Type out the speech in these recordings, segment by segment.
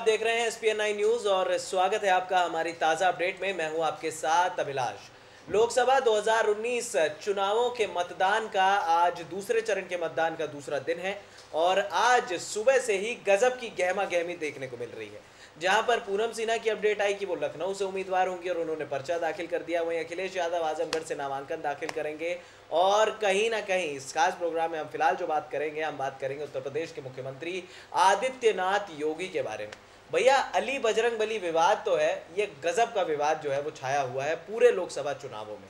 I news और स्वागत है आपका हमारी ताज़ा अपडेट में। मैं हूँ आपके साथ अभिलाष। लोकसभा 2019 चुनावों के मतदान का आज दूसरे चरण के मतदान का दूसरा दिन है और आज सुबह से ही गजब की गहमा गहमी देखने को मिल रही है। जहाँ पर पूनम सिन्हा की अपडेट आई कि वो लखनऊ से उम्मीदवार होंगी और उन्होंने पर्चा दाखिल कर दिया। वहीं अखिलेश यादव आजमगढ़ से नामांकन दाखिल करेंगे और कहीं ना कहीं इस खास प्रोग्राम में हम फ़िलहाल जो बात करेंगे, हम बात करेंगे उत्तर प्रदेश के मुख्यमंत्री आदित्यनाथ योगी के बारे में। भैया, अली बजरंग बली विवाद तो है, ये गजब का विवाद जो है, वो छाया हुआ है पूरे लोकसभा चुनावों में।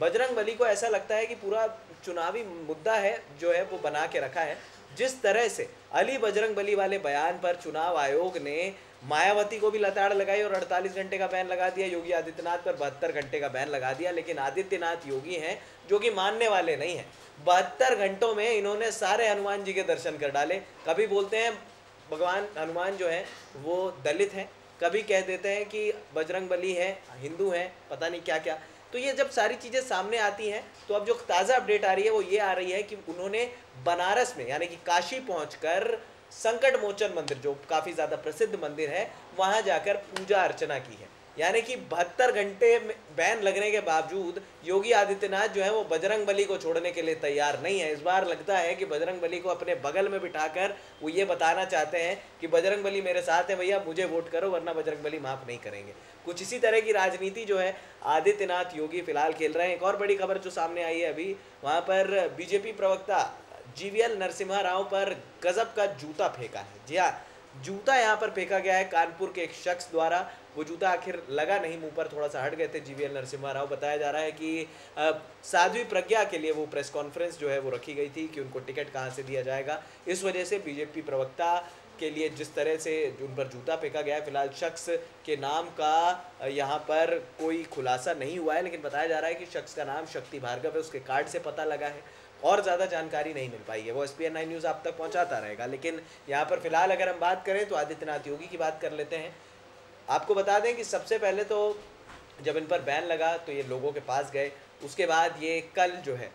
बजरंग बली को ऐसा लगता है कि पूरा चुनावी मुद्दा है, जो है, वो बना के रखा है। जिस तरह से अली बजरंग बली वाले बयान पर चुनाव आयोग ने मायावती को भी लताड़ लगाई और 48 घंटे का बैन लगा दिया, योगी आदित्यनाथ पर बहत्तर घंटे का बैन लगा दिया, लेकिन आदित्यनाथ योगी हैं, जो कि मानने वाले नहीं हैं। बहत्तर घंटों में इन्होंने सारे हनुमान जी के दर्शन कर डाले। कभी बोलते हैं भगवान, हनुमान जो है, वो दलित हैं। कभी कह देते हैं कि बजरंग बली है, हिंदू हैं, पता नहीं क्या क्या तो ये जब सारी चीज़ें सामने आती हैं तो अब जो ताज़ा अपडेट आ रही है, वो ये आ रही है कि उन्होंने बनारस में, यानी कि काशी पहुंचकर संकट मोचन मंदिर, जो काफ़ी ज़्यादा प्रसिद्ध मंदिर है, वहाँ जाकर पूजा अर्चना की है। यानी कि बहत्तर घंटे बैन लगने के बावजूद योगी आदित्यनाथ जो है वो बजरंग बली को छोड़ने के लिए तैयार नहीं है। इस बार लगता है कि बजरंग बली को अपने बगल में बिठाकर वो ये बताना चाहते हैं कि बजरंग बली मेरे साथ है भैया, मुझे वोट करो वरना बजरंग बली माफ़ नहीं करेंगे। कुछ इसी तरह की राजनीति जो है आदित्यनाथ योगी फ़िलहाल खेल रहे हैं। एक और बड़ी खबर जो सामने आई है अभी, वहाँ पर बीजेपी प्रवक्ता जीवीएल नरसिम्हा राव पर गजब का जूता फेंका है। जी हाँ जूता यहाँ पर फेंका गया है कानपुर के एक शख्स द्वारा। वो जूता आखिर लगा नहीं, मुँह पर थोड़ा सा हट गए थे जीवीएल नरसिम्हा राव। बताया जा रहा है कि साध्वी प्रज्ञा के लिए वो प्रेस कॉन्फ्रेंस जो है वो रखी गई थी कि उनको टिकट कहाँ से दिया जाएगा। इस वजह से बीजेपी प्रवक्ता के लिए जिस तरह से उन पर जूता फेंका गया है, फ़िलहाल शख्स के नाम का यहाँ पर कोई खुलासा नहीं हुआ है, लेकिन बताया जा रहा है कि शख्स का नाम शक्ति भार्गव है, उसके कार्ड से पता लगा है और ज़्यादा जानकारी नहीं मिल पाई है। वो S P N nine news आप तक पहुँचाता रहेगा। लेकिन यहाँ पर फ़िलहाल अगर हम बात करें तो आदित्यनाथ योगी की बात कर लेते हैं। आपको बता दें कि सबसे पहले तो जब इन पर बैन लगा तो ये लोगों के पास गए। उसके बाद ये कल जो है,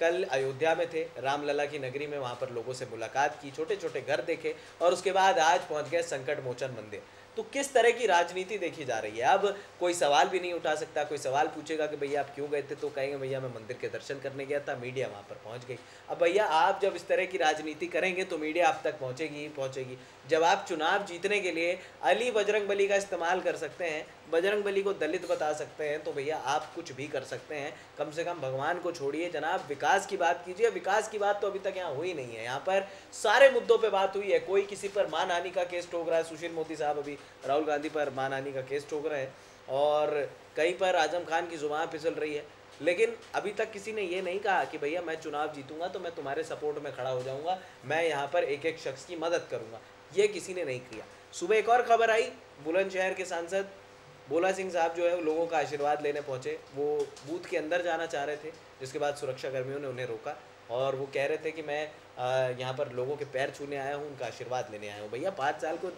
कल अयोध्या में थे, रामलला की नगरी में वहाँ पर लोगों से मुलाकात की छोटे छोटे घर देखे और उसके बाद आज पहुँच गए संकट मोचन मंदिर। तो किस तरह की राजनीति देखी जा रही है? अब कोई सवाल भी नहीं उठा सकता, कोई सवाल पूछेगा कि भैया आप क्यों गए थे? तो कहेंगे, भैया मैं मंदिर के दर्शन करने गया था, मीडिया वहाँ पर पहुँच गई। अब भैया आप जब इस तरह की राजनीति करेंगे तो मीडिया आप तक पहुँचेगी ही पहुँचेगी। जब आप चुनाव जीतने के लिए अली बजरंग बली का इस्तेमाल कर सकते हैं, बजरंग बली को दलित बता सकते हैं तो भैया आप कुछ भी कर सकते हैं। कम से कम भगवान को छोड़िए। जनाब, विकास की बात कीजिए। विकास की बात तो अभी तक यहाँ हुई नहीं है। यहाँ पर सारे मुद्दों पर बात हुई है। कोई किसी पर मानहानि का केस ठोक रहा है। सुशील मोदी साहब अभी राहुल गांधी पर मानहानि का केस ठोक रहे हैं और कहीं पर आज़म खान की ज़ुबान फिसल रही है। लेकिन अभी तक किसी ने ये नहीं कहा कि भैया मैं चुनाव जीतूँगा तो मैं तुम्हारे सपोर्ट में खड़ा हो जाऊँगा, मैं यहाँ पर एक एक शख्स की मदद करूँगा। ये किसी ने नहीं किया। सुबह एक और खबर आई, बुलंदशहर के सांसद भोला सिंह साहब जो है वो लोगों का आशीर्वाद लेने पहुँचे। वो बूथ के अंदर जाना चाह रहे थे, जिसके बाद सुरक्षा कर्मियों ने उन्हें रोका और वो कह रहे थे कि मैं यहाँ पर लोगों के पैर छूने आया हूँ, उनका आशीर्वाद लेने आया हूँ। भैया पाँच साल को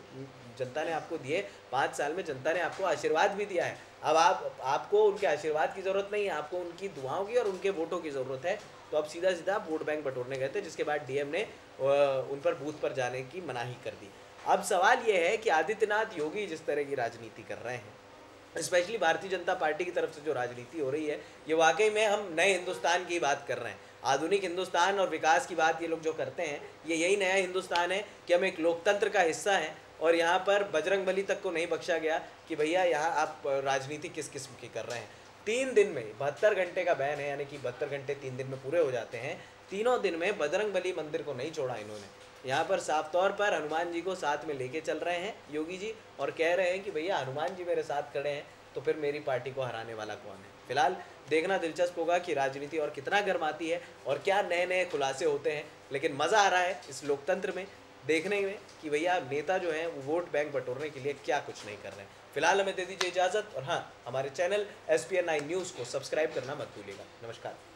जनता ने आपको दिए, पाँच साल में जनता ने आपको आशीर्वाद भी दिया है। अब आप, आपको उनके आशीर्वाद की ज़रूरत नहीं है, आपको उनकी दुआओं की और उनके वोटों की ज़रूरत है। तो अब सीधा सीधा वोट बैंक बटोरने गए थे, जिसके बाद डीएम ने उन पर बूथ पर जाने की मनाही कर दी। अब सवाल ये है कि आदित्यनाथ योगी जिस तरह की राजनीति कर रहे हैं, स्पेशली भारतीय जनता पार्टी की तरफ़ से जो राजनीति हो रही है, ये वाकई में हम नए हिंदुस्तान की बात कर रहे हैं। आधुनिक हिंदुस्तान और विकास की बात ये लोग जो करते हैं, ये यही नया हिंदुस्तान है कि हम एक लोकतंत्र का हिस्सा हैं। और यहाँ पर बजरंग बली तक को नहीं बख्शा गया कि भैया यहाँ आप राजनीति किस किस्म की कर रहे हैं। तीन दिन में, बहत्तर घंटे का बैन है, यानी कि बहत्तर घंटे तीन दिन में पूरे हो जाते हैं। तीनों दिन में बजरंग बली मंदिर को नहीं छोड़ा इन्होंने। यहाँ पर साफ़ तौर पर हनुमान जी को साथ में लेके चल रहे हैं योगी जी और कह रहे हैं कि भैया हनुमान जी मेरे साथ खड़े हैं तो फिर मेरी पार्टी को हराने वाला कौन है? फ़िलहाल देखना दिलचस्प होगा कि राजनीति और कितना गर्माती है और क्या नए नए खुलासे होते हैं, लेकिन मज़ा आ रहा है इस लोकतंत्र में। देखने में कि भैया नेता जो है, वो वोट बैंक बटोरने के लिए क्या कुछ नहीं कर रहे हैं। फ़िलहाल हमें दे दीजिए इजाज़त और हाँ हमारे चैनल एस पी न्यूज़ को सब्सक्राइब करना मत भूलिएगा। नमस्कार।